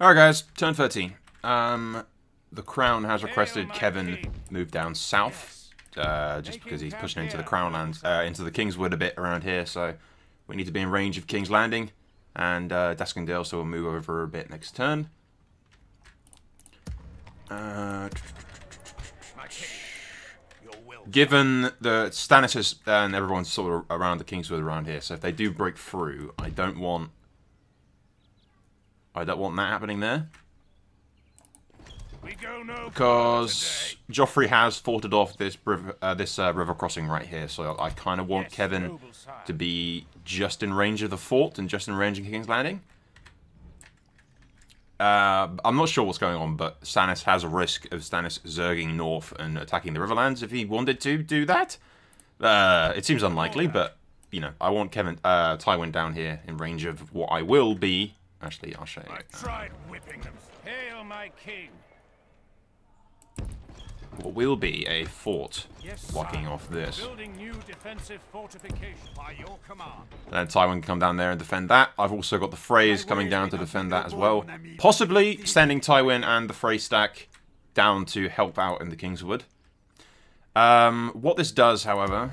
Alright guys, turn 13. Um, the Crown has requested Kevan move down south, uh, just because he's pushing into the Crown Lands, uh, into the Kingswood a bit around here, so we need to be in range of King's Landing, and uh, Duskendale, so we'll move over a bit next turn. Uh, given the Stannis is, and everyone's sort of around the Kingswood around here, so if they do break through, I don't want I don't want that happening there. Because Joffrey has forted off this river, uh, this uh, river crossing right here, so I kind of want Kevan to be just in range of the fort and just in range of King's Landing. Uh, I'm not sure what's going on, but Stannis has a risk of Stannis zerging north and attacking the Riverlands if he wanted to do that. Uh, it seems unlikely, but, you know, I want Kevan uh, Tywin down here in range of what I will be Show you. I tried whipping them. Hail my king. What will be a fort yes, blocking off this. Building new defensive fortification by your command. then Tywin can come down there and defend that. I've also got the Freys coming down to defend that as well. Possibly sending Tywin and the Frey stack down to help out in the Kingswood. Um, what this does, however,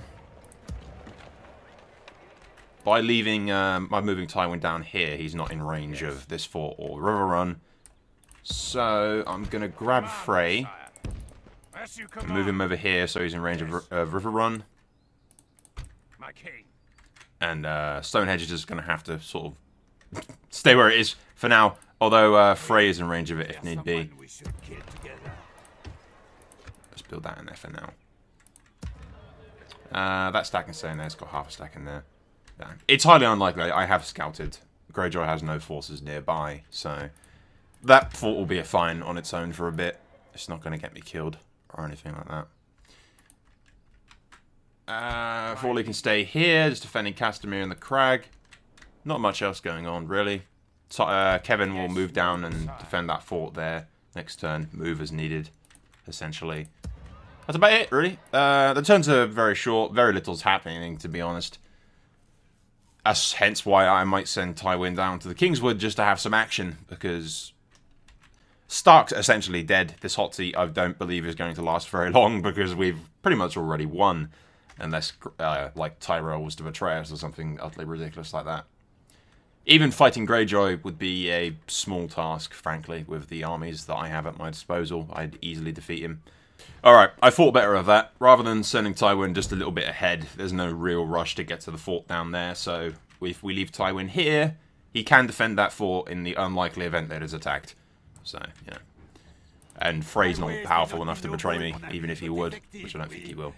by leaving, um, by moving Tywin down here, he's not in range of this fort or Riverrun. So, I'm going to grab Frey. Move him over here so he's in range of uh, Riverrun. And uh, Stonehedge is just going to have to sort of stay where it is for now. Although uh, Frey is in range of it if need be. Let's build that in there for now. Uh, that stack in staying there. It's got half a stack in there. It's highly unlikely. I have scouted. Greyjoy has no forces nearby, so that fort will be a fine on its own for a bit. It's not going to get me killed or anything like that. Uh, Frawley can stay here, just defending Castamere and the Crag. Not much else going on, really. So, uh, Kevan will move down and defend that fort there next turn. Move as needed, essentially. That's about it, really. Uh, the turns are very short. Very little's happening, to be honest. That's hence why I might send Tywin down to the Kingswood just to have some action, because Stark's essentially dead. This hot seat I don't believe is going to last very long, because we've pretty much already won, unless, uh, like, Tyrell was to betray us or something utterly ridiculous like that. Even fighting Greyjoy would be a small task, frankly, with the armies that I have at my disposal. I'd easily defeat him. Alright, I thought better of that. Rather than sending Tywin just a little bit ahead, there's no real rush to get to the fort down there, so if we leave Tywin here, he can defend that fort in the unlikely event that is attacked. So, know. And Frey's not powerful enough to betray me, even if he would, which I don't think he will.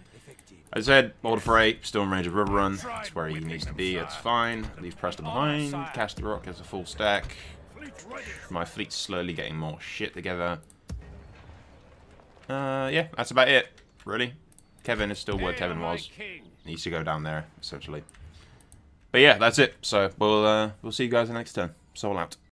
As I said, Lord Frey, still in range of Riverrun. That's where he needs to be, it's fine. Leave Preston behind. Casterly Rock has a full stack. My fleet's slowly getting more shit together. Uh, yeah, that's about it, really. Kevan is still where Kevan was. Needs to go down there, essentially. But yeah, that's it. So we'll uh, we'll see you guys in the next turn. Soul out.